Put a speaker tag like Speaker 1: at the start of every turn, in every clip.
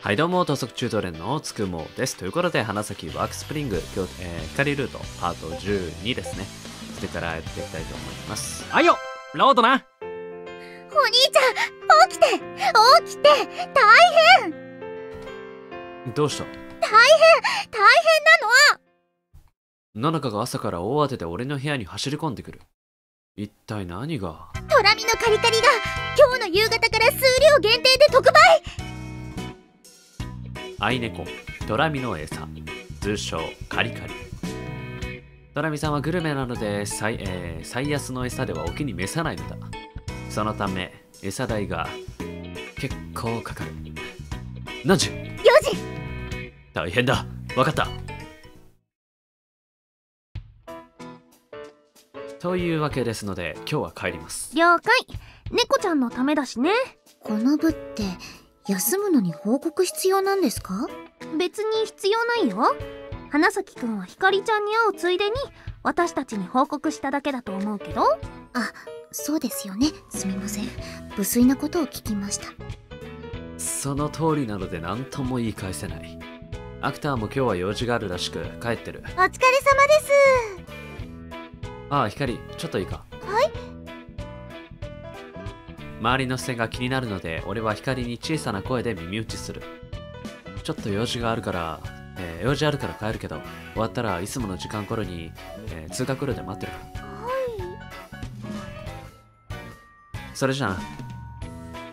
Speaker 1: はいどうも、等速中トレンのつくもです。ということで、花咲ワークスプリング、今日、えー光ルートパート12ですね。それからやっていきたいと思います。
Speaker 2: あいよロードな
Speaker 3: お兄ちゃん起きて起きて大
Speaker 1: どうした？
Speaker 3: 大変な
Speaker 1: 野中が朝から大当てで俺の部屋に走り込んでくる。一体何が？
Speaker 3: のトラミのカリカリが今日の夕方から数量限定で特売
Speaker 1: アイネコ、ドラミの餌、通称カリカリ。ドラミさんはグルメなので最,、えー最安の餌ではお気に召さないのだ。そのため、餌代が結構かかる。何時
Speaker 3: ？4時
Speaker 1: 大変だ。わかった。というわけですので、今日は帰ります。
Speaker 4: 了解猫ちゃんのためだしね
Speaker 3: この部って休むのに報告必要なんですか？
Speaker 4: 別に必要ないよ。花咲くんはひかりちゃんに会うついでに私たちに報告しただけだと思うけど。
Speaker 3: あそうですよね。すみません。無粋なことを聞きました。
Speaker 1: その通りなので何とも言い返せない。アクターも今日は用事があるらしく帰ってる。
Speaker 3: お疲れ様です。
Speaker 1: ああ、光、ちょっといいか？
Speaker 3: はい
Speaker 1: 周りの視線が気になるので、俺は光に小さな声で耳打ちする。ちょっと用事があるから、えー用事あるから帰るけど、終わったらいつもの時間頃に、えー通学路で待ってるから。それじゃあ、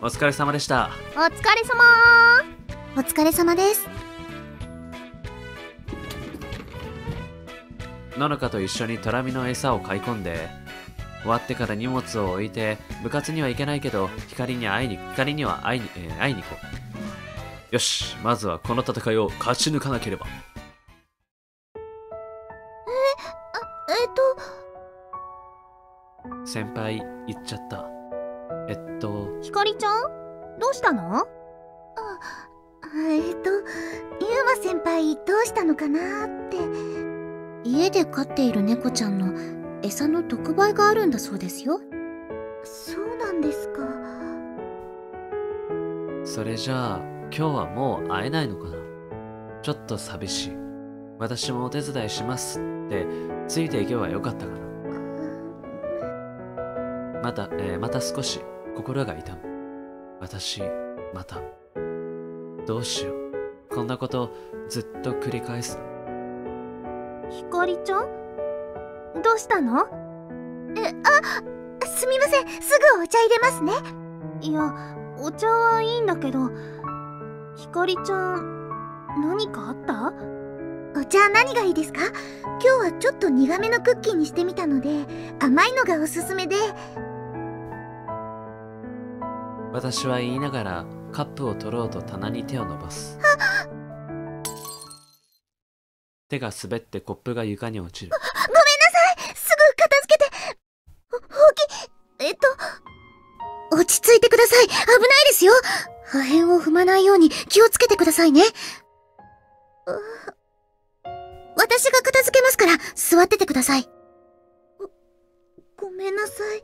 Speaker 1: お疲れ様でした。
Speaker 4: お疲れ様
Speaker 3: お疲れ様です
Speaker 1: 野中と一緒にトラミの餌を買い込んで終わってから荷物を置いて部活には行けないけど光に会いに光には会いに,、えー会いに行こう。よしまずはこの戦いを勝ち抜かなければ。
Speaker 3: えっと。
Speaker 1: 先輩言っちゃった。えっと。
Speaker 4: ひかりちゃん？どうしたの？
Speaker 3: えっとゆうま先輩どうしたのかなって。家で飼っている猫ちゃんの餌の特売があるんだそうですよそうなんですか
Speaker 1: それじゃあ今日はもう会えないのかなちょっと寂しい私もお手伝いしますってついていけばよかったかなまた、えーまた少し心が痛む。私、また。どうしよう。こんなことずっと繰り返すの。
Speaker 4: ひかりちゃん？どうしたの？
Speaker 3: すみません。すぐお茶入れますね。
Speaker 4: いやお茶はいいんだけどひかりちゃん何かあった？
Speaker 3: お茶何がいいですか？今日はちょっと苦めのクッキーにしてみたので甘いのがおすすめで。
Speaker 1: 私は言いながらカップを取ろうと棚に手を伸ばす。手が滑ってコップが床に落ちる。
Speaker 3: 落ち着いてください。危ないですよ。破片を踏まないように気をつけてくださいね。私が片付けますから座っててください。ごごめんなさい。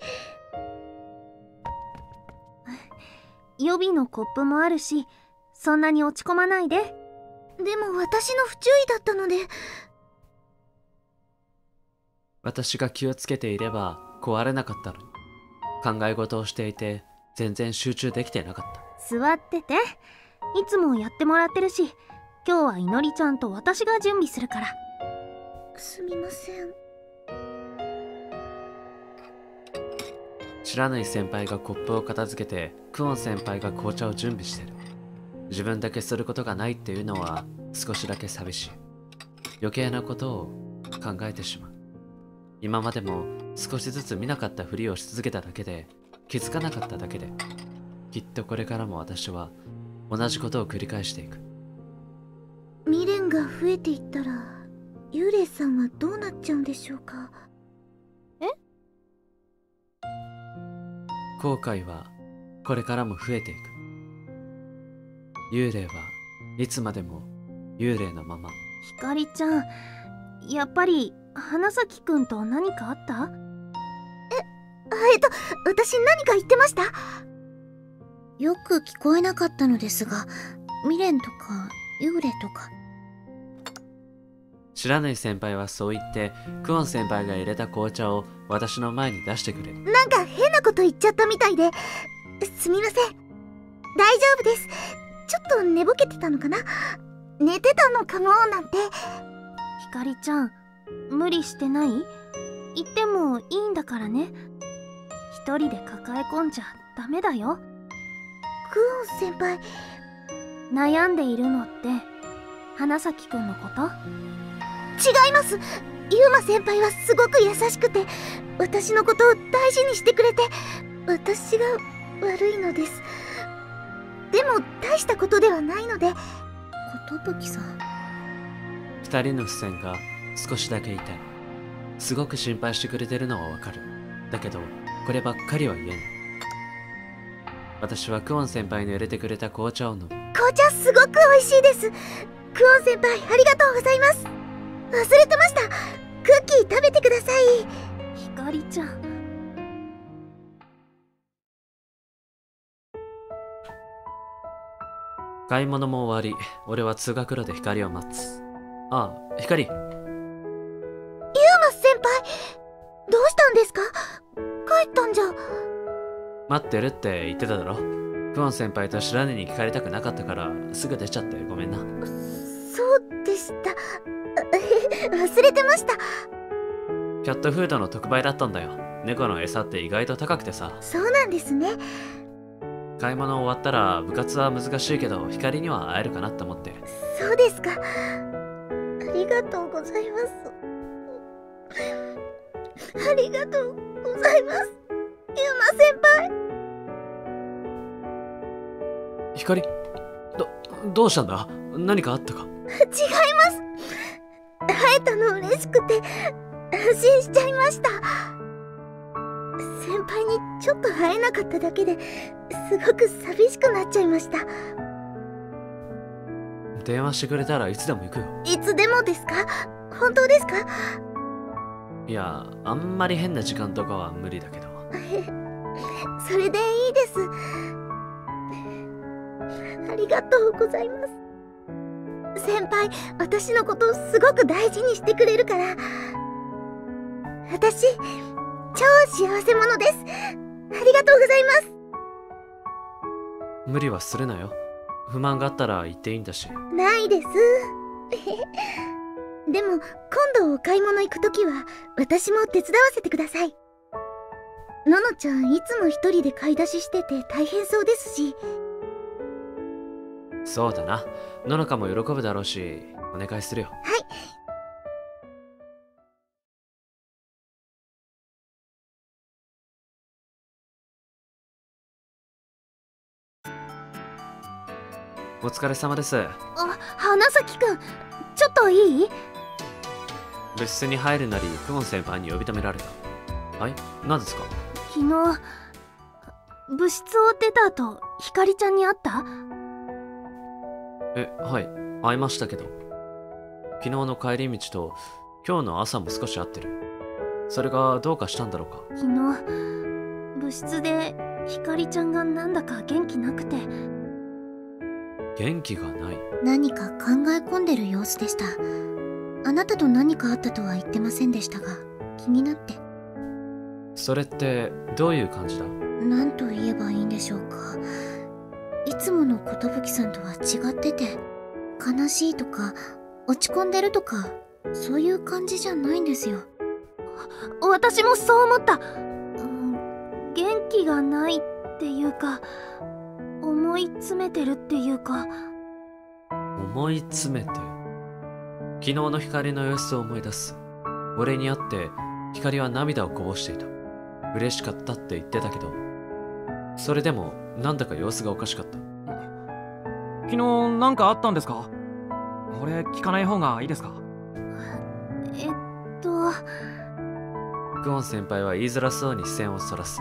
Speaker 4: 予備のコップもあるしそんなに落ち込まないで。
Speaker 3: でも私の不注意だったので。
Speaker 1: 私が気をつけていれば壊れなかったのに。考え事をしていて全然集中できてなかった。
Speaker 4: 座ってて。いつもやってもらってるし今日はいのりちゃんと私が準備するから。
Speaker 3: すみません。
Speaker 1: 知らない先輩がコップを片付けてクオン先輩が紅茶を準備してる。自分だけすることがないっていうのは少しだけ寂しい。余計なことを考えてしまう今までも少しずつ見なかったふりをし続けただけで気づかなかっただけできっとこれからも私は同じことを繰り返していく。
Speaker 3: 未練が増えていったら幽霊さんはどうなっちゃうんでしょうか？
Speaker 1: 後悔はこれからも増えていく。幽霊はいつまでも幽霊のまま。
Speaker 4: ひかりちゃんやっぱり花咲くんと何かあった？
Speaker 3: あえっと私何か言ってました？よく聞こえなかったのですが未練とか幽霊とか。
Speaker 1: 知らない先輩はそう言ってクオン先輩が入れた紅茶を私の前に出してくれる。
Speaker 3: なんか変なこと言っちゃったみたいですみません。大丈夫です。ちょっと寝ぼけてたのかな？寝てたのかもなんて。
Speaker 4: ひかりちゃん無理してない？言ってもいいんだからね。一人で抱え込んじゃダメだよ。
Speaker 3: クオン先輩。
Speaker 4: 悩んでいるのって花咲くんのこと？
Speaker 3: 違います。ユーマ先輩はすごく優しくて私のことを大事にしてくれて私が悪いのです。でも大したことではないので。寿さん。
Speaker 1: 二人の視線が少しだけ痛いすごく心配してくれてるのはわかる。だけどこればっかりは言えない。私はクオン先輩の入れてくれた紅茶を飲む。
Speaker 3: 紅茶すごく美味しいです。クオン先輩ありがとうございます。忘れてました。クッキー食べてください。
Speaker 4: ひかりちゃん。
Speaker 1: 買い物も終わり俺は通学路で光を待つ。ああ光
Speaker 3: 輩どうしたんですか？帰ったんじゃ。
Speaker 1: 待ってるって言ってただろ。クオン先輩と知らねに聞かれたくなかったからすぐ出ちゃってごめんな。
Speaker 3: そうでした。忘れてました。
Speaker 1: キャットフードの特売だったんだよ。猫の餌って意外と高くてさ。
Speaker 3: そうなんですね。
Speaker 1: 買い物終わったら部活は難しいけど光には会えるかなって思って。
Speaker 3: そうですか。ありがとうございますありがとうございます。ユーマ先輩。
Speaker 1: 光どどうしたんだ？何かあったか？
Speaker 3: 違います。会えたの嬉しくて安心しちゃいました。先輩にちょっと会えなかっただけですごく寂しくなっちゃいました。
Speaker 1: 電話してくれたらいつでも行くよ。
Speaker 3: いつでもですか？本当ですか？
Speaker 1: いやあんまり変な時間とかは無理だけど。
Speaker 3: それでいいです。ありがとうございます。先輩私のことすごく大事にしてくれるから。私超幸せ者です。ありがとうございます。
Speaker 1: 無理はするなよ。不満があったら言っていいんだし。
Speaker 3: ないですでも今度お買い物行くときは私も手伝わせてください。ののちゃんいつも一人で買い出ししてて大変そうですし。
Speaker 1: そうだな。ののかも喜ぶだろうしお願いするよ。
Speaker 3: はい。
Speaker 1: お疲れ様です。
Speaker 4: あ花咲くんちょっといい？
Speaker 1: 部室に入るなりクオン先輩に呼び止められた。はい？何ですか？
Speaker 4: 昨日部室を出た後ひかりちゃんに会った？
Speaker 1: えはい。会いましたけど。昨日の帰り道と今日の朝も少し会ってる。それがどうかしたんだろうか？
Speaker 4: 昨日部室でひかりちゃんがなんだか元気なくて。
Speaker 1: 元気がない。
Speaker 3: 何か考え込んでる様子でしたあなたと何かあったとは言ってませんでしたが気になって。
Speaker 1: それってどういう感じだ？
Speaker 3: 何と言えばいいんでしょうか。いつもの寿さんとは違ってて悲しいとか落ち込んでるとかそういう感じじゃないんですよ。
Speaker 4: 私もそう思った、うん、元気がないっていうか思い詰めてるっていうか。
Speaker 1: 思い詰めて昨日の光の様子を思い出す。俺に会って光は涙をこぼしていた。嬉しかったって言ってたけど。それでもなんだか様子がおかしかった。
Speaker 2: 昨日何かあったんですか？これ聞かない方がいいですか？
Speaker 4: えっと。
Speaker 1: クオン先輩は言いづらそうに視線をそらす。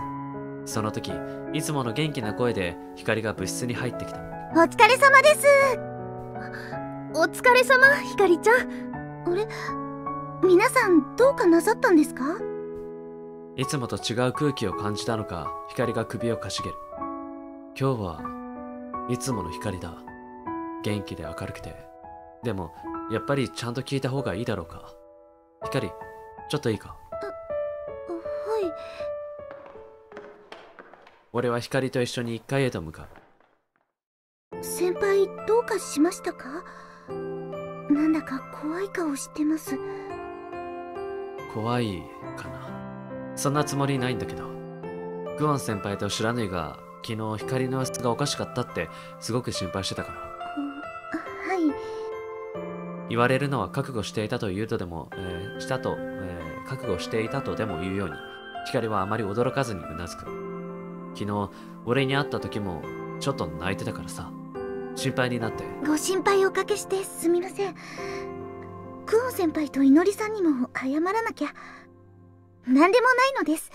Speaker 1: その時いつもの元気な声で光が部室に入ってきた。
Speaker 3: お疲れ様です
Speaker 4: お疲れ様ひかりちゃん。
Speaker 3: あれ？皆さんどうかなさったんですか？
Speaker 1: いつもと違う空気を感じたのか光が首をかしげる。今日はいつもの光だ。元気で明るくて。でもやっぱりちゃんと聞いた方がいいだろうか。光ちょっといいか？
Speaker 3: はい。
Speaker 1: 俺は光と一緒に1階へと向かう。
Speaker 3: 先輩どうかしましたか？なんだか怖い顔してます。
Speaker 1: 怖いかな。そんなつもりないんだけど。グオン先輩と白縫が昨日光の様子がおかしかったってすごく心配してたから。
Speaker 3: はい。
Speaker 1: 言われるのは覚悟していたと言うとでも、えーしたと、えー覚悟していたとでも言うように光はあまり驚かずにうなずく。昨日俺に会った時もちょっと泣いてたからさ心配になって。
Speaker 3: ご心配おかけしてすみません。クオン先輩といのりさんにも謝らなきゃ。何でもないのです。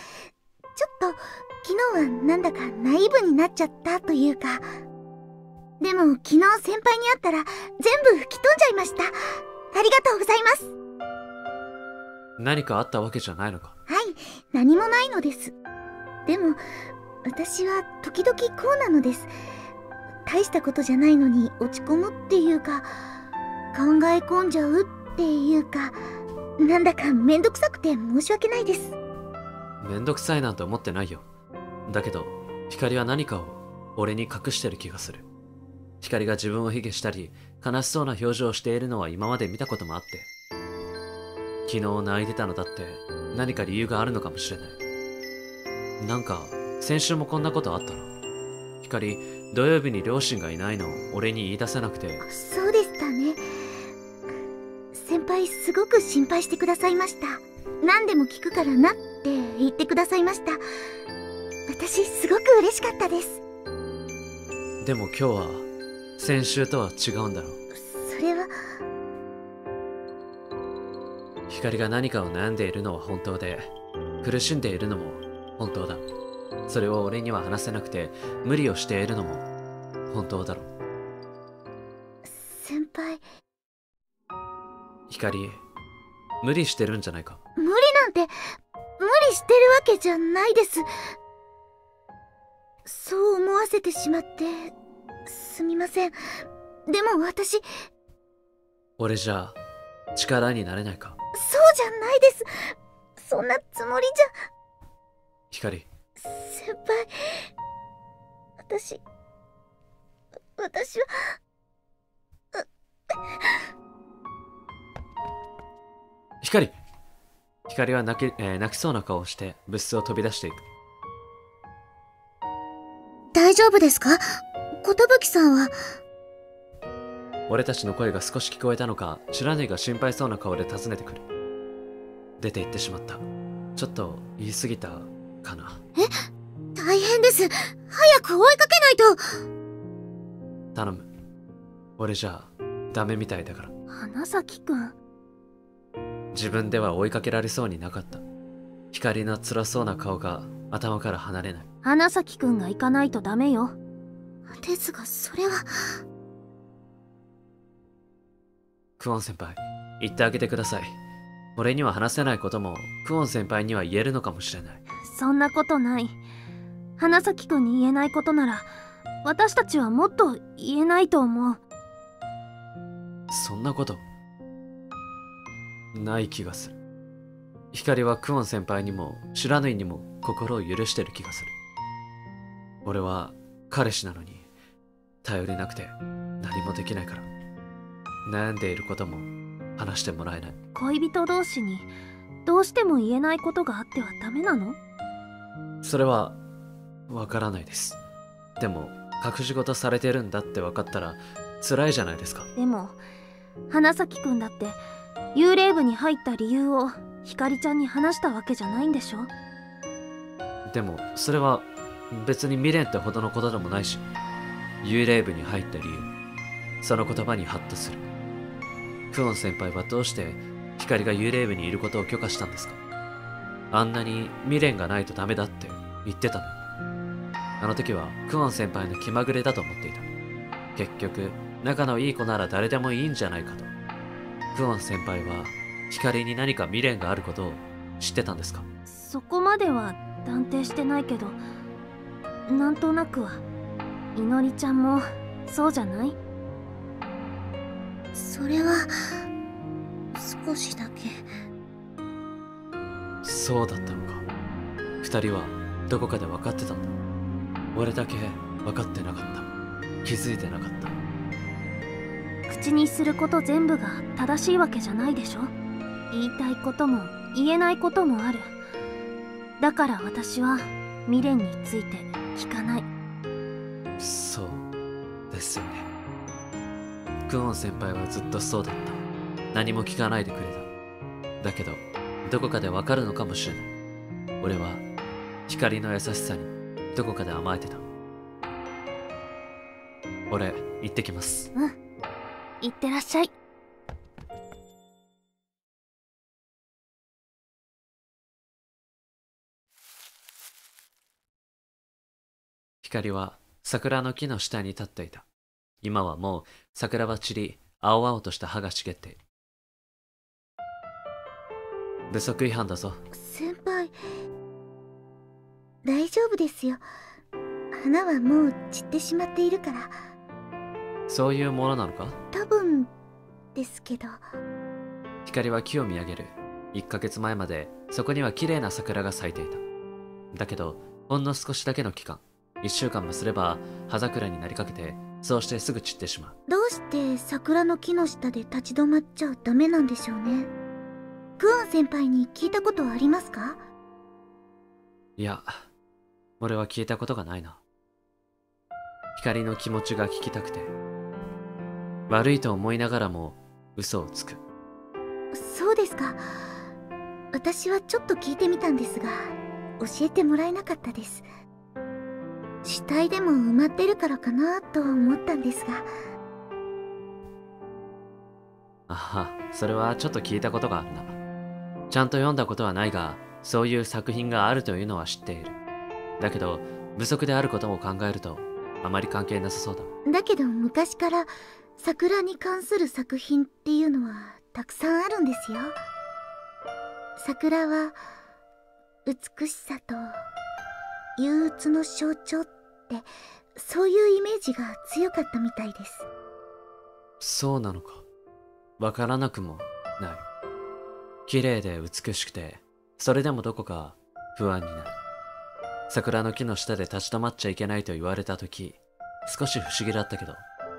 Speaker 3: ちょっと昨日はなんだかナイーブになっちゃったというか。でも昨日先輩に会ったら全部吹き飛んじゃいました。ありがとうございます。
Speaker 1: 何かあったわけじゃないのか。
Speaker 3: はい。何もないのです。でも私は時々こうなのです大したことじゃないのに落ち込むっていうか考え込んじゃうっていうかなんだかめんどくさくて申し訳ないです。
Speaker 1: めんどくさいなんて思ってないよ。だけど光は何かを俺に隠してる気がする。光が自分を卑下したり悲しそうな表情をしているのは今まで見たこともあって。昨日泣いてたのだって何か理由があるのかもしれない。なんか先週もこんなことあったのの光土曜日に両親がいないのを俺に言い出せなくて。
Speaker 3: そうでしたね。先輩すごく心配してくださいました。何でも聞くからなって言ってくださいました。私すごく嬉しかったです。
Speaker 1: でも今日は先週とは違うんだろう。
Speaker 3: それは。
Speaker 1: 光が何かを悩んでいるのは本当で苦しんでいるのも本当だそれを俺には話せなくて無理をしているのも本当だろう。
Speaker 3: 先輩。
Speaker 1: 光無理してるんじゃないか？
Speaker 3: 無理なんて無理してるわけじゃないです。そう思わせてしまってすみません。でも私そう
Speaker 1: 俺じゃ力になれないか？
Speaker 3: じゃないです。そんなつもりじ
Speaker 1: 光
Speaker 3: ゃ先輩私私は
Speaker 1: 光。光は泣き,、えー泣きそうな顔をして部室を飛び出していく。
Speaker 3: 大丈夫ですか？寿さんは？
Speaker 1: 俺たちの声が少し聞こえたのか白縫が心配そうな顔で訪ねてくる。出て行ってしまった。ちょっと言い過ぎたかな。
Speaker 3: 大変です。早く追いかけないと。
Speaker 1: 頼む。俺じゃダメみたいだから。
Speaker 4: 花咲くん。
Speaker 1: 自分では追いかけられそうになかった。光の辛そうな顔が頭から離れない。
Speaker 4: 花咲くんが行かないとダメよ。
Speaker 3: ですがそれは。
Speaker 1: クオン先輩言ってあげてください。俺には話せないこともクオン先輩には言えるのかもしれない
Speaker 4: そんなことない。花咲くんに言えないことなら私たちはもっと言えないと思う。
Speaker 1: そんなことない気がする。光はクオン先輩にも白縫にも心を許してる気がする。俺は彼氏なのに頼りなくて何もできないから。悩んでいることも話してもらえない。
Speaker 4: 恋人同士にどうしても言えないことがあってはダメなの？
Speaker 1: それはわからないです。でも隠し事されてるんだって分かったら辛いじゃないですか。
Speaker 4: でも花咲くんだって幽霊部に入った理由をひかりちゃんに話したわけじゃないんでしょ？
Speaker 1: でもそれは別に未練ってほどのことでもないし幽霊部に入った理由その言葉にハッとする。クオン先輩はどうして光が幽霊部にいることを許可したんですか？あんなに未練がないとダメだって言ってたの。あの時はクオン先輩の気まぐれだと思っていた。結局仲のいい子なら誰でもいいんじゃないかと。クオン先輩は光に何か未練があることを知ってたんですか？
Speaker 4: そこまでは断定してないけどなんとなくはいのりちゃんもそうじゃない？
Speaker 3: それは少しだけ
Speaker 1: そうだったのか。二人はどこかで分かってたんだ。俺だけ分かってなかった。気づいてなかった。
Speaker 4: 口にすること全部が正しいわけじゃないでしょ。言いたいことも言えないこともある。だから私は未練について聞かない。
Speaker 1: そうですよね。クオン先輩はずっとそうだった。何も聞かないでくれた。だけどどこかでわかるのかもしれない。俺は光の優しさにどこかで甘えてた。俺行ってきます。
Speaker 4: いってらっしゃい。
Speaker 1: 光は桜の木の下に立っていた。今はもう桜は散り青々とした葉が茂っている不足違反だぞ。
Speaker 3: 先輩大丈夫ですよ。花はもう散ってしまっているから。
Speaker 1: そういうものなのか？
Speaker 3: 多分ですけど。
Speaker 1: 光は木を見上げる。1ヶ月前までそこには綺麗な桜が咲いていた。だけどほんの少しだけの期間。1週間もすれば葉桜になりかけてそうしてすぐ散ってしまう。
Speaker 3: どうして桜の木の下で立ち止まっちゃダメなんでしょうねクオン先輩に聞いたことはありますか？
Speaker 1: いや俺は聞いたことがないな。光の気持ちが聞きたくて。悪いと思いながらも嘘をつく。
Speaker 3: そうですか。私はちょっと聞いてみたんですが教えてもらえなかったです。死体でも埋まってるからかなと思ったんですが。
Speaker 1: あはそれはちょっと聞いたことがあるなちゃんと読んだことはないがそういう作品があるというのは知っている。だけど不足であることも考えるとあまり関係なさそうだ。
Speaker 3: だけど昔から桜に関する作品っていうのはたくさんあるんですよ。桜は美しさと憂鬱の象徴ってそういうイメージが強かったみたいです。
Speaker 1: そうなのか。わからなくもない綺麗で美しくてそれでもどこか不安になる。桜の木の下で立ち止まっちゃいけないと言われた時少し不思議だったけど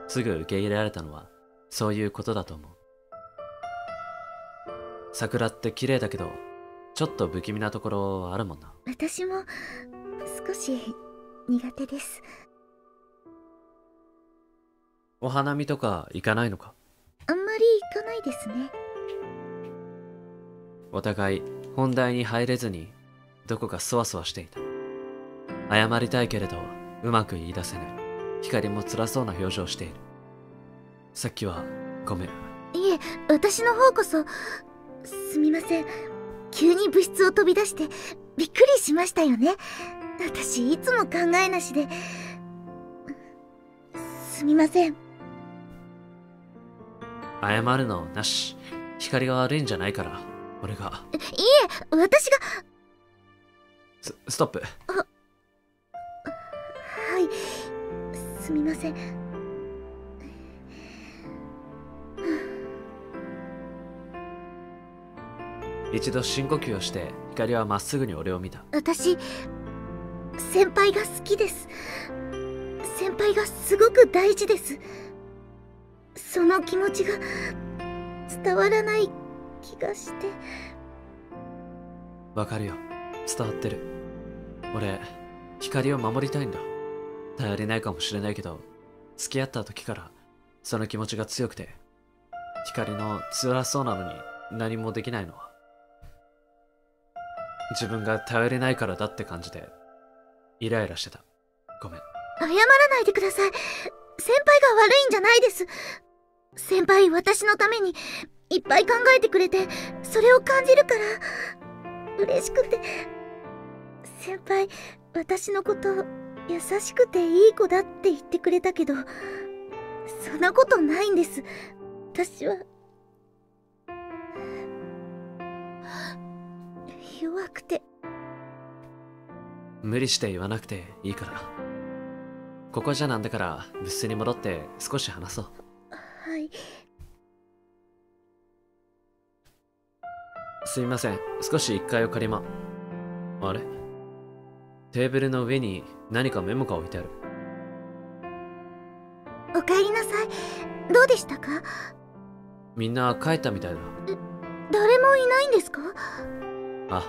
Speaker 1: すぐ受け入れられたのはそういうことだと思う。桜って綺麗だけどちょっと不気味なところあるもんな。
Speaker 3: 私も少し苦手です。
Speaker 1: お花見とか行かないのか？
Speaker 3: あんまり行かないですね
Speaker 1: お互い本題に入れずにどこかそわそわしていた。謝りたいけれどうまく言い出せない。光も辛そうな表情をしている。さっきはごめん。
Speaker 3: いえ私の方こそすみません。急に部室を飛び出してびっくりしましたよね。私いつも考えなしで。すみません。
Speaker 1: 謝るのなし。光が悪いんじゃないから俺が。
Speaker 3: いえ私が。
Speaker 1: スストップ。
Speaker 3: はい。すみません。
Speaker 1: 一度深呼吸をして光はまっすぐに俺を見た。
Speaker 3: 私先輩が好きです。先輩がすごく大事です。その気持ちが伝わらない気がして。
Speaker 1: わかるよ。伝わってる。俺光を守りたいんだ。頼りないかもしれないけど付き合った時からその気持ちが強くて光の辛そうなのに何もできないの。は自分が頼れないからだって感じでイライラしてた。ごめん。
Speaker 3: 謝らないでください。先輩が悪いんじゃないです。先輩私のためにいっぱい考えてくれてそれを感じるから嬉しくて。先輩私のこと優しくていい子だって言ってくれたけどそんなことないんです。私は弱くて。
Speaker 1: 無理して言わなくていいから。ここじゃなんだから部室に戻って少し話そう。
Speaker 3: はい
Speaker 1: すいません。少し1階を借りま。あれ？テーブルの上に何かメモが置いてある。
Speaker 3: おかえりなさい。どうでしたか？
Speaker 1: みんな帰ったみたいだ。
Speaker 3: 誰もいないんですか？
Speaker 1: あ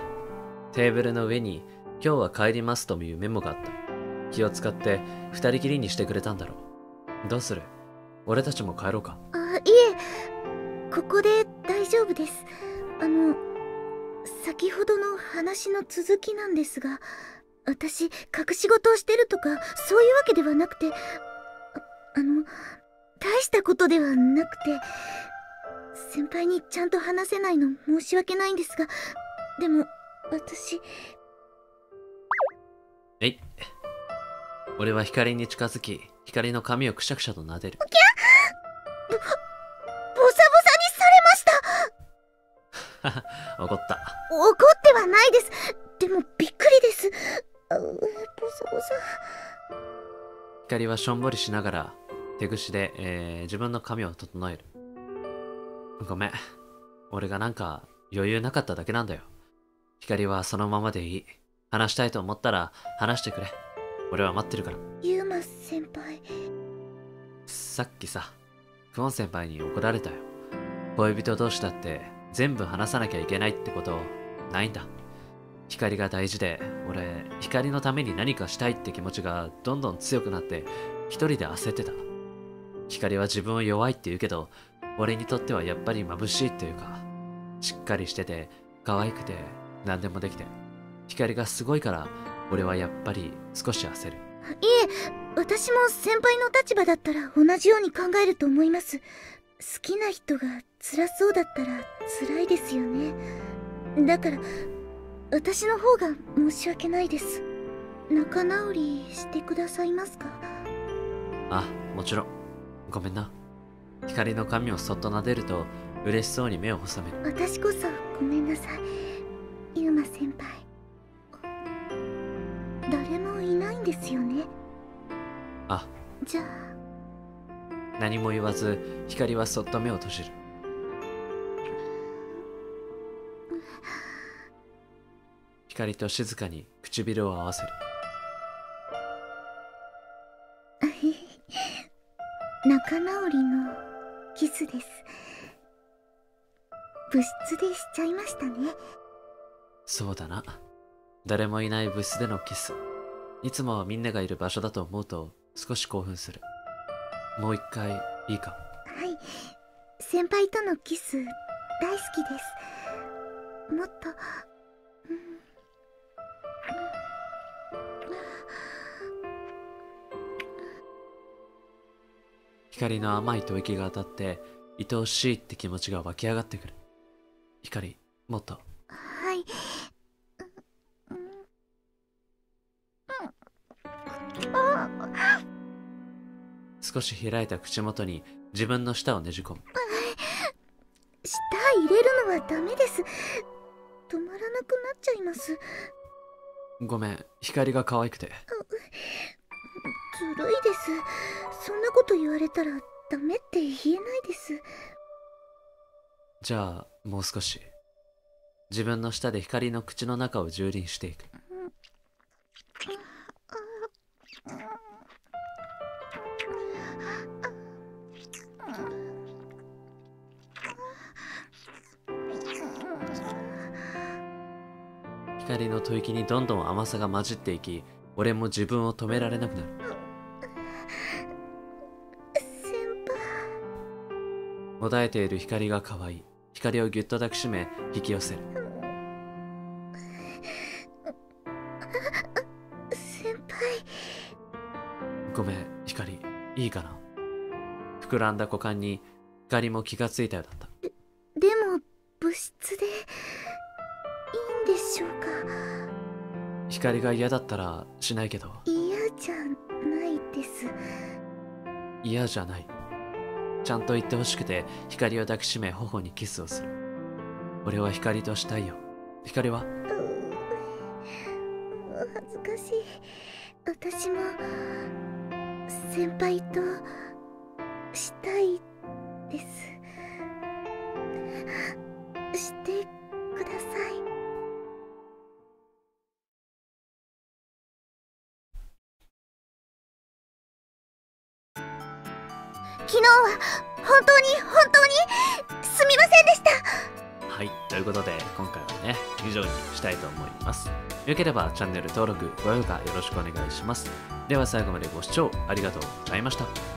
Speaker 1: テーブルの上に「今日は帰ります」というメモがあった。気を使って二人きりにしてくれたんだろう。どうする？俺たちも帰ろうか。
Speaker 3: あいえ。ここで大丈夫です。あの先ほどの話の続きなんですが私隠し事をしてるとかそういうわけではなくてああの大したことではなくて先輩にちゃんと話せないの申し訳ないんですがでも私
Speaker 1: えい。俺は光に近づき光の髪をくしゃくしゃと撫でる。
Speaker 3: ボサボサにされました！
Speaker 1: 怒った
Speaker 3: 怒ってはないです。でもびっくりです。ボサボサ
Speaker 1: 光はしょんぼりしながら手ぐしで、えー自分の髪を整える。ごめん。俺がなんか余裕なかっただけなんだよ。光はそのままでいい。話したいと思ったら話してくれ。俺は待ってるから。
Speaker 3: ユーマ先輩。
Speaker 1: さっきさクオン先輩に怒られたよ。恋人同士だって全部話さなきゃいけないってことないんだ。光が大事で俺光のために何かしたいって気持ちがどんどん強くなって一人で焦ってた。光は自分を弱いって言うけど俺にとってはやっぱり眩しいっていうかしっかりしてて可愛くて何でもできて。光がすごいから俺はやっぱり少し焦る。
Speaker 3: いえ私も先輩の立場だったら同じように考えると思います。好きな人が辛そうだったら辛いですよね。だから私の方が申し訳ないです仲直りしてくださいますか？
Speaker 1: あ、もちろん。ごめんな。光の髪をそっと撫でると嬉しそうに目を細める。
Speaker 3: 私こそごめんなさいユーマ先輩誰もいないんですよね？
Speaker 1: あ、
Speaker 3: じゃあ
Speaker 1: 何も言わず、光はそっと目を閉じる。光と静かに唇を合わせる。
Speaker 3: 仲直りのキスです部室でしちゃいましたね
Speaker 1: そうだな。誰もいない部室でのキス。いつもはみんながいる場所だと思うと少し興奮する。もう一回いいか。
Speaker 3: はい先輩とのキス大好きですもっと、
Speaker 1: 光の甘い吐息が当たって愛おしいって気持ちが湧き上がってくる。光、もっと。
Speaker 3: はい
Speaker 1: 少し開いた口元に自分の舌をねじ込む。
Speaker 3: 舌入れるのはダメです止まらなくなっちゃいますず
Speaker 1: ごめん、光が可愛くて。
Speaker 3: ずるいですそんなこと言われたらダメって言えないです
Speaker 1: じゃあ、もう少し。自分の舌で光の口の中を蹂躙していく。光の吐息にどんどん甘さが混じっていき、俺も自分を止められなくなる。もだえている光が可愛い。光をぎゅっと抱きしめ、引き寄せる。
Speaker 3: 先輩
Speaker 1: ごめん、光。いいかな？膨らんだ股間に光も気がついたようだった。
Speaker 3: でも部室でいいんでしょうか？
Speaker 1: 光が嫌だったらしないけど、
Speaker 3: 嫌じゃないです
Speaker 1: 嫌じゃない。ちゃんと言ってほしくて、光を抱きしめ頬にキスをする。俺は光としたいよ。光は？
Speaker 3: 恥ずかしい私も先輩としたいですしてくだ昨日は本当に本当にすみませんでした
Speaker 1: はい、ということで今回はね、以上にしたいと思います。よければチャンネル登録、高評価よろしくお願いします。では最後までご視聴ありがとうございました。